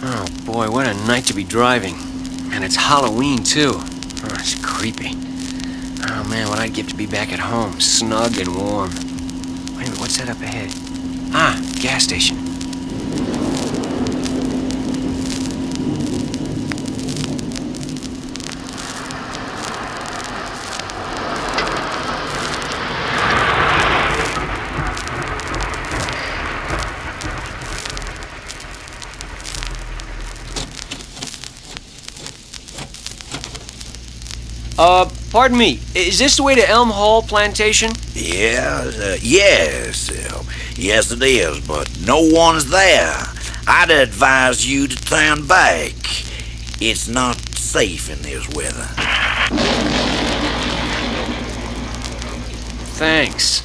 Oh boy, what a night to be driving. And it's Halloween too. Oh, it's creepy. Oh man, what I'd give to be back at home, snug and warm. Wait a minute, what's that up ahead? Ah, gas station. Uh, pardon me. Is this the way to Elm Hall Plantation? Yeah, uh, yes, uh, yes it is, but no one's there. I'd advise you to turn back. It's not safe in this weather. Thanks.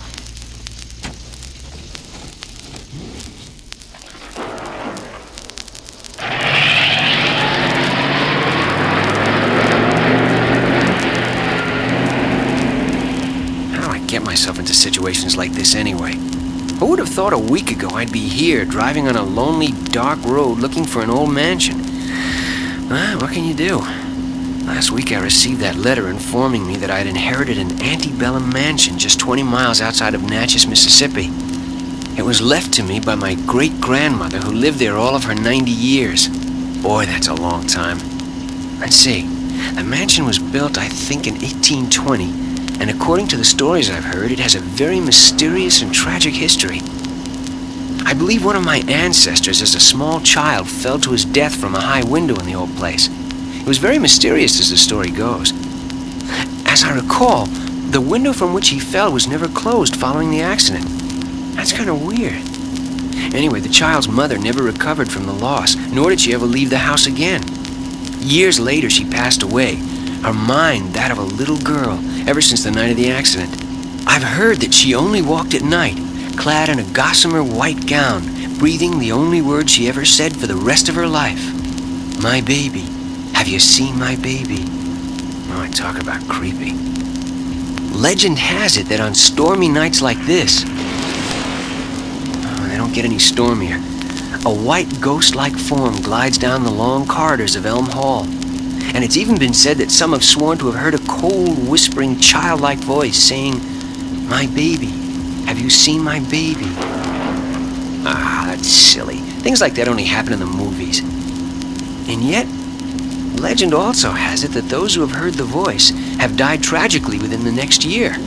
How do I get myself into like this anyway? Who would have thought a week ago I'd be here, driving on a lonely, dark road looking for an old mansion? Well, what can you do? Last week I received that letter informing me that I had inherited an antebellum mansion just 20 miles outside of Natchez, Mississippi. It was left to me by my great grandmother who lived there all of her 90 years. Boy, that's a long time. Let's see. The mansion was built, I think, in 1820, and according to the stories I've heard, it has a very mysterious and tragic history. I believe one of my ancestors, as a small child, fell to his death from a high window in the old place. It was very mysterious as the story goes. As I recall, the window from which he fell was never closed following the accident. That's kind of weird. Anyway, the child's mother never recovered from the loss, nor did she ever leave the house again. Years later, she passed away, her mind that of a little girl, ever since the night of the accident. I've heard that she only walked at night, clad in a gossamer white gown, breathing the only word she ever said for the rest of her life. My baby. Have you seen my baby? Oh, I talk about creepy. Legend has it that on stormy nights like this, oh, they don't get any stormier, a white ghost-like form glides down the long corridors of Elm Hall. And it's even been said that some have sworn to have heard a cold, whispering, childlike voice saying, My baby, have you seen my baby? Ah, that's silly. Things like that only happen in the movies. And yet, legend also has it that those who have heard the voice have died tragically within the next year.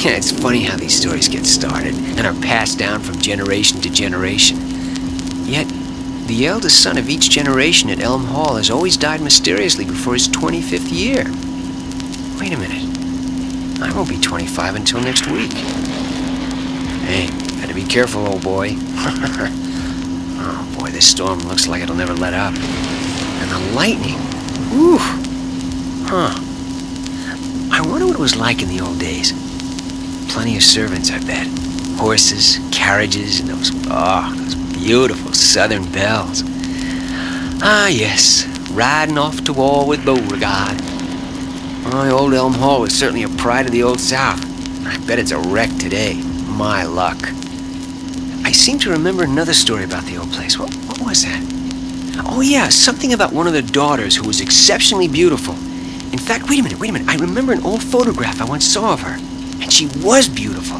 yeah, it's funny how these stories get started and are passed down from generation to generation. Yet, the eldest son of each generation at Elm Hall has always died mysteriously before his 25th year. Wait a minute. I won't be 25 until next week. Hey, gotta be careful, old boy. oh boy, this storm looks like it'll never let up. And the lightning. Whew. Huh. I wonder what it was like in the old days. Plenty of servants, I bet. Horses, carriages, and those, oh, those beautiful southern belles. Ah, yes, riding off to war with Beauregard. My old Elm Hall was certainly a pride of the Old South. I bet it's a wreck today. My luck. I seem to remember another story about the old place. What, what was that? Oh, yeah, something about one of the daughters who was exceptionally beautiful. In fact, wait a minute, wait a minute. I remember an old photograph I once saw of her. And she was beautiful,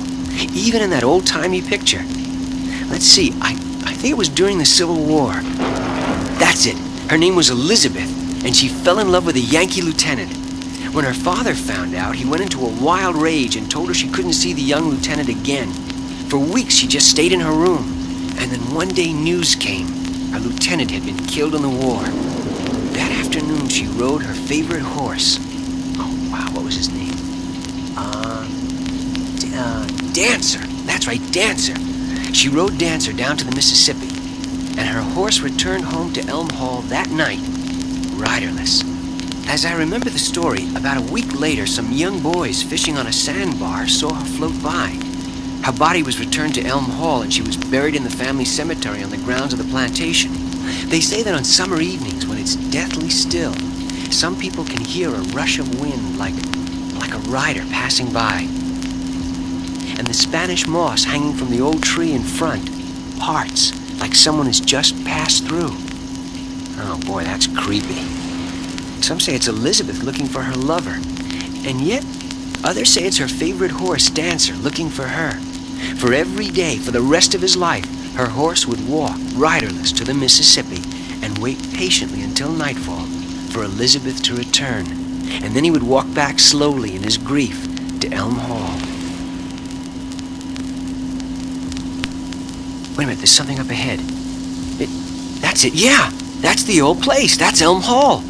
even in that old-timey picture. Let's see, I, I think it was during the Civil War. That's it. Her name was Elizabeth, and she fell in love with a Yankee lieutenant. When her father found out, he went into a wild rage and told her she couldn't see the young lieutenant again. For weeks, she just stayed in her room. And then one day news came. Her lieutenant had been killed in the war. That afternoon, she rode her favorite horse. Oh, wow, what was his name? Uh, uh, Dancer. That's right, Dancer. She rode Dancer down to the Mississippi, and her horse returned home to Elm Hall that night, riderless. As I remember the story, about a week later, some young boys fishing on a sandbar saw her float by. Her body was returned to Elm Hall, and she was buried in the family cemetery on the grounds of the plantation. They say that on summer evenings, when it's deathly still, some people can hear a rush of wind like, like a rider passing by. And the Spanish moss hanging from the old tree in front parts like someone has just passed through. Oh boy, that's creepy. Some say it's Elizabeth looking for her lover, and yet others say it's her favorite horse, Dancer, looking for her. For every day, for the rest of his life, her horse would walk riderless to the Mississippi and wait patiently until nightfall for Elizabeth to return. And then he would walk back slowly in his grief to Elm Hall. Wait a minute, there's something up ahead. It, that's it, yeah! That's the old place. That's Elm Hall.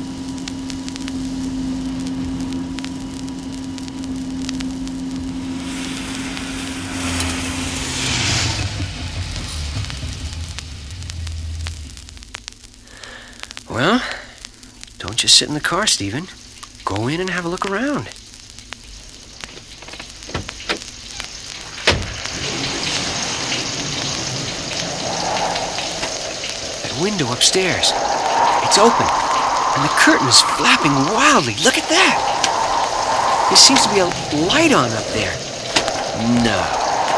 Well, don't just sit in the car, Stephen. Go in and have a look around. Window upstairs. It's open, and the curtain is flapping wildly. Look at that! There seems to be a light on up there. No.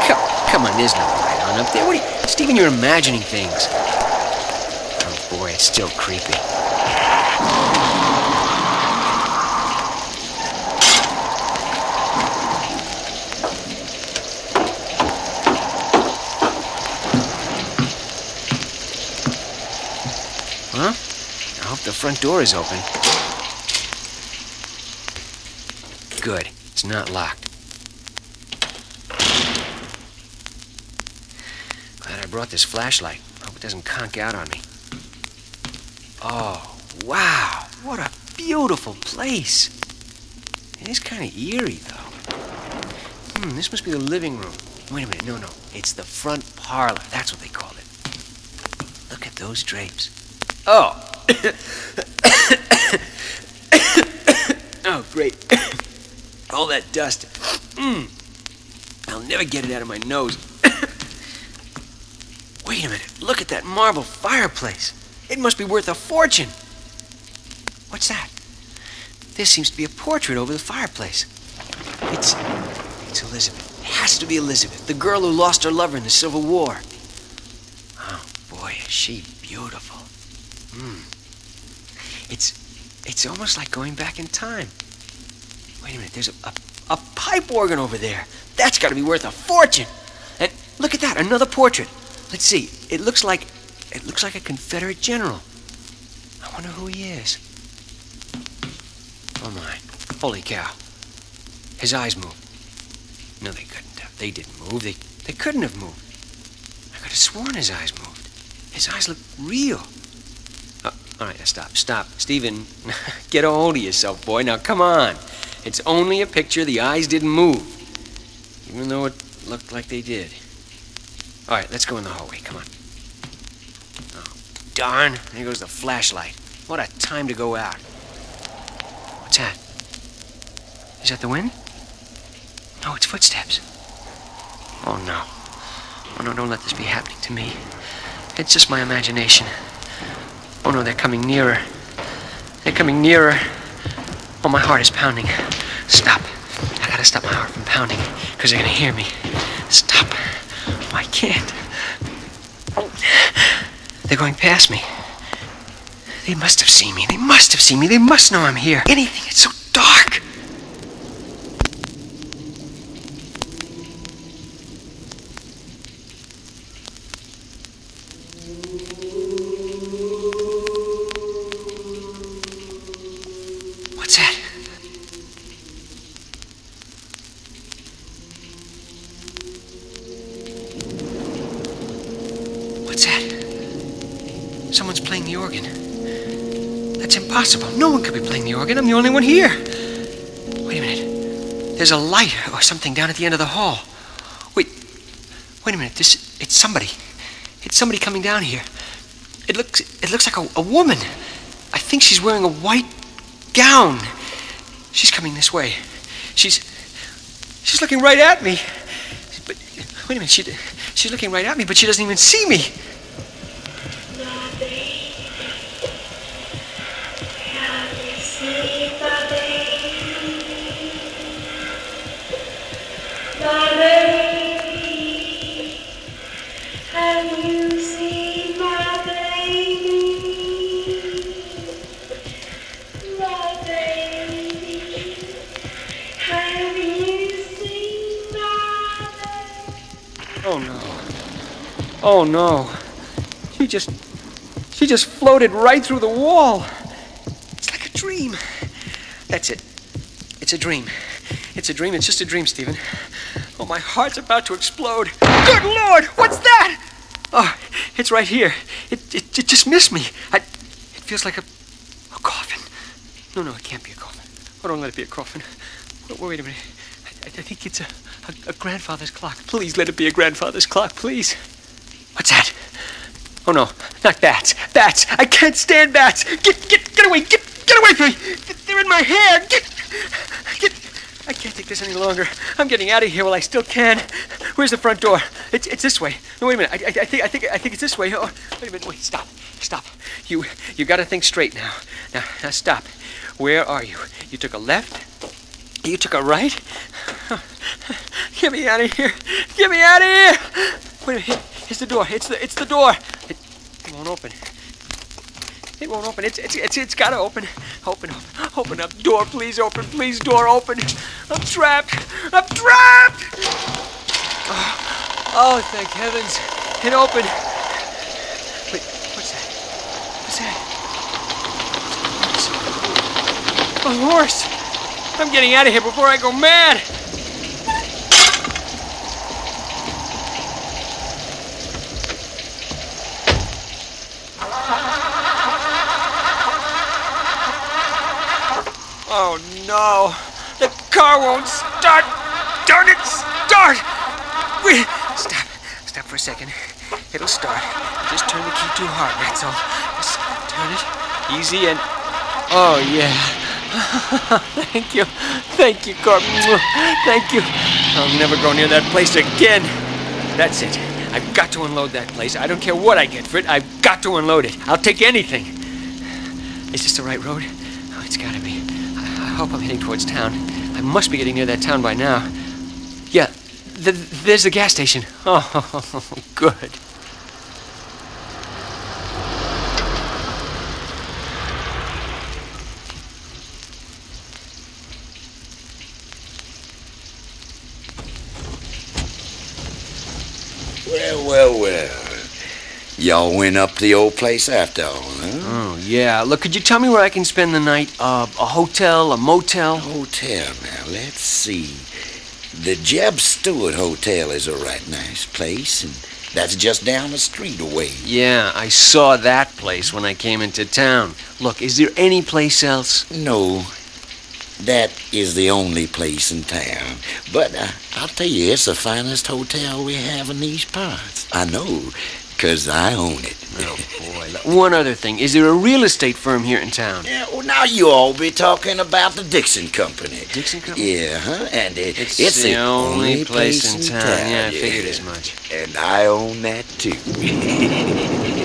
Come, come on, there's no light on up there. What are you... Stephen, you're imagining things. Oh, boy, it's still creepy. Huh? I hope the front door is open. Good. It's not locked. Glad I brought this flashlight. Hope it doesn't conk out on me. Oh, wow. What a beautiful place. It is kind of eerie, though. Hmm, this must be the living room. Wait a minute. No, no. It's the front parlor. That's what they call it. Look at those drapes. Oh. oh, great. All that dust. Mm. I'll never get it out of my nose. Wait a minute. Look at that marble fireplace. It must be worth a fortune. What's that? There seems to be a portrait over the fireplace. It's. It's Elizabeth. It has to be Elizabeth, the girl who lost her lover in the Civil War. Oh, boy, is she beautiful. Hmm. It's. It's almost like going back in time. Wait a minute, there's a, a, a pipe organ over there. That's got to be worth a fortune. And look at that, another portrait. Let's see. It looks like it looks like a Confederate general. I wonder who he is. Oh my. Holy cow. His eyes moved. No, they couldn't have. They didn't move. They they couldn't have moved. I could have sworn his eyes moved. His eyes looked real. All right, now stop, stop. Stephen, get a hold of yourself, boy. Now, come on. It's only a picture. The eyes didn't move. Even though it looked like they did. All right, let's go in the hallway. Come on. Oh, darn. There goes the flashlight. What a time to go out. What's that? Is that the wind? No, it's footsteps. Oh, no. Oh, no, don't let this be happening to me. It's just my imagination. Oh, no, they're coming nearer. They're coming nearer. Oh, my heart is pounding. Stop. I gotta stop my heart from pounding, because they're gonna hear me. Stop. Oh, I can't. They're going past me. They must have seen me. They must have seen me. They must know I'm here. Anything. It's so That's impossible. No one could be playing the organ. I'm the only one here. Wait a minute. There's a light or something down at the end of the hall. Wait. Wait a minute. This it's somebody. It's somebody coming down here. It looks it looks like a, a woman. I think she's wearing a white gown. She's coming this way. She's she's looking right at me. But wait a minute. She she's looking right at me, but she doesn't even see me. Oh no. She just. She just floated right through the wall. It's like a dream. That's it. It's a dream. It's a dream. It's just a dream, Stephen. Oh, my heart's about to explode. Good Lord! What's that? Oh, it's right here. It, it, it just missed me. I, it feels like a, a coffin. No, no, it can't be a coffin. Oh, don't let it be a coffin. Wait, wait a minute. I, I think it's a, a, a grandfather's clock. Please let it be a grandfather's clock, please. Oh no, not bats. Bats! I can't stand bats! Get, get, get away! Get, get away from me! They're in my hair! Get, get! I can't take this any longer. I'm getting out of here while I still can. Where's the front door? It's, it's this way. No, wait a minute. I, I, I think, I think, I think it's this way. Oh, wait a minute. Wait, stop, stop. You, you got to think straight now. Now, now, stop. Where are you? You took a left. You took a right. Get me out of here! Get me out of here! Wait a minute. It's the door. It's the it's the door. Won't open. It won't open. It's it's it's, it's gotta open. Open up. Open up. Door, please open. Please, door open. I'm trapped. I'm trapped. Oh, oh thank heavens. It opened. Wait, what's that? What's that? A horse. I'm getting out of here before I go mad. Oh no! The car won't start! Darn it! Start! Wait! Stop. Stop for a second. It'll start. Just turn the key too hard, that's all. Just turn it easy and. Oh, yeah. Thank you. Thank you, car. Thank you. I'll never go near that place again. That's it. I've got to unload that place. I don't care what I get for it. I've got to unload it. I'll take anything. Is this the right road? Oh, it's gotta be. I hope I'm heading towards town. I must be getting near that town by now. Yeah, th- there's the gas station. Oh, good. Well, well, well. Y'all went up to the old place after all, huh? Oh, yeah. Look, could you tell me where I can spend the night? Uh, a hotel, a motel? Hotel now, let's see. The Jeb Stuart Hotel is a right nice place, and that's just down the street away. Yeah, I saw that place when I came into town. Look, is there any place else? No, that is the only place in town. But uh, I'll tell you, it's the finest hotel we have in these parts. I know, 'cause I own it. Oh, boy. One other thing. Is there a real estate firm here in town? Yeah, well, now you all be talking about the Dixon Company. Dixon Company? Yeah, huh? And it, It's, it's, the, only place, in town. Yeah, I yeah. figured as much. And I own that too.